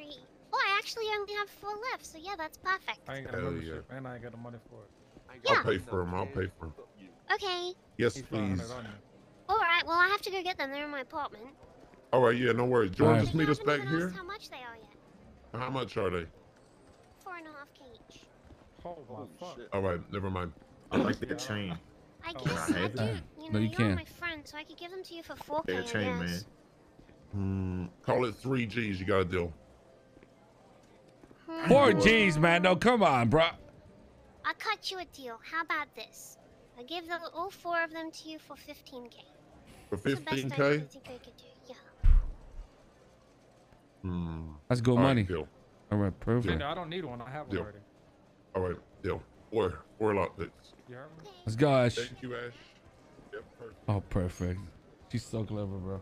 three. Oh, I actually only have four left, so yeah, that's perfect. I ain't got a Hell membership and I ain't got the money for it. Yeah. I'll pay for them. I'll pay for them. Okay. Yes, He's please. 500 on you. All right. Well, I have to go get them. They're in my apartment. All right, yeah, no worries. Do you want Alright. to just meet us back here? How much they are yet? How much are they? Four and a half K each. Oh my fuck. All right, never mind. I like their chain. I Oh, guess I I have do. You No, know, you you're can't. my friend, so I could give them to you for four K. Their chain, man. Hmm, call it three G's. You got a deal. Four G's, man. No, come on, bro. I'll cut you a deal. How about this? I give the, all four of them to you for 15k. For That's the best I 15K? think I could do. Yeah. Hmm. That's good all right, money. deal. All right, perfect. No, I don't need one. I have one Deal. already. All right, deal. Four, four lot picks. You heard me? Okay. Let's go, Ash. Thank you, Ash. Yep, perfect. Oh, perfect. She's so clever, bro.